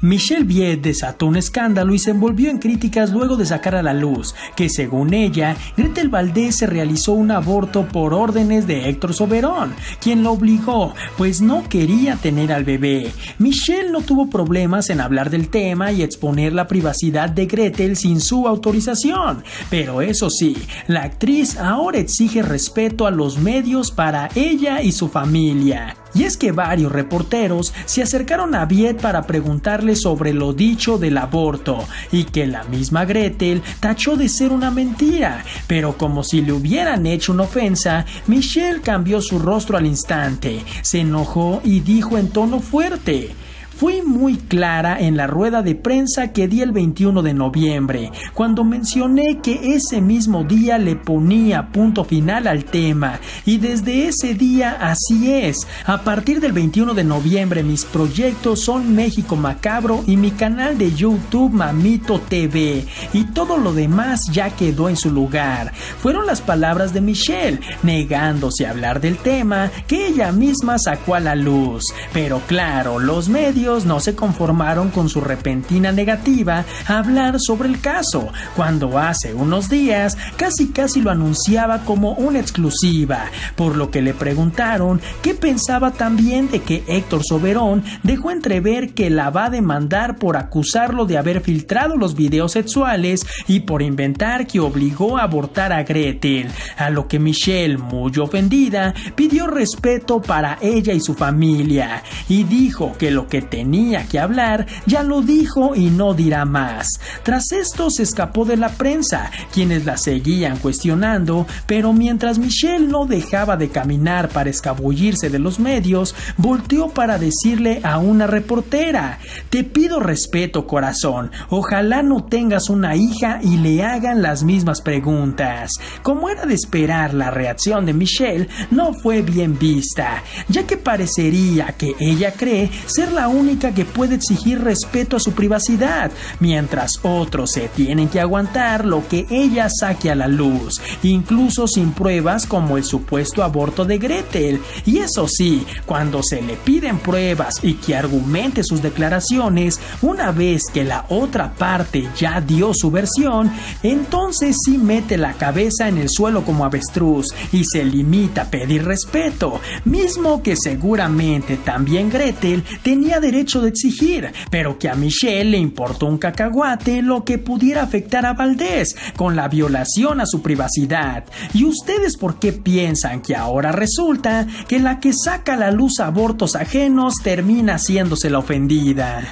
Michelle Viet desató un escándalo y se envolvió en críticas luego de sacar a la luz que, según ella, Gretel Valdés se realizó un aborto por órdenes de Héctor Soberón, quien lo obligó, pues no quería tener al bebé. Michelle no tuvo problemas en hablar del tema y exponer la privacidad de Gretel sin su autorización, pero eso sí, la actriz ahora exige respeto a los medios para ella y su familia. Y es que varios reporteros se acercaron a Viet para preguntarle sobre lo dicho del aborto y que la misma Gretel tachó de ser una mentira, pero como si le hubieran hecho una ofensa, Michelle cambió su rostro al instante, se enojó y dijo en tono fuerte, Fui muy clara en la rueda de prensa que di el 21 de noviembre, cuando mencioné que ese mismo día le ponía punto final al tema, y desde ese día así es. A partir del 21 de noviembre mis proyectos son México Macabro y mi canal de YouTube Mamito TV, y todo lo demás ya quedó en su lugar. Fueron las palabras de Michelle, negándose a hablar del tema que ella misma sacó a la luz. Pero claro, los medios no se conformaron con su repentina negativa a hablar sobre el caso, cuando hace unos días casi casi lo anunciaba como una exclusiva, por lo que le preguntaron qué pensaba también de que Héctor Soberón dejó entrever que la va a demandar por acusarlo de haber filtrado los videos sexuales y por inventar que obligó a abortar a Gretel, a lo que Michelle, muy ofendida, pidió respeto para ella y su familia, y dijo que lo que tenía que hablar, ya lo dijo y no dirá más. Tras esto se escapó de la prensa, quienes la seguían cuestionando, pero mientras Michelle no dejaba de caminar para escabullirse de los medios, volteó para decirle a una reportera, te pido respeto corazón, ojalá no tengas una hija y le hagan las mismas preguntas. Como era de esperar, la reacción de Michelle no fue bien vista, ya que parecería que ella cree ser la única que puede exigir respeto a su privacidad, mientras otros se tienen que aguantar lo que ella saque a la luz, incluso sin pruebas como el supuesto aborto de Gretel. Y eso sí, cuando se le piden pruebas y que argumente sus declaraciones, una vez que la otra parte ya dio su versión, entonces sí mete la cabeza en el suelo como avestruz y se limita a pedir respeto, mismo que seguramente también Gretel tenía derecho derecho de exigir, pero que a Michelle le importó un cacahuate lo que pudiera afectar a Valdés con la violación a su privacidad. ¿Y ustedes por qué piensan que ahora resulta que la que saca a la luz abortos ajenos termina haciéndose la ofendida?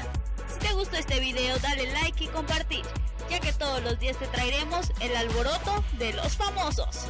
Si te gustó este video, dale like y compartir, ya que todos los días te traeremos el alboroto de los famosos.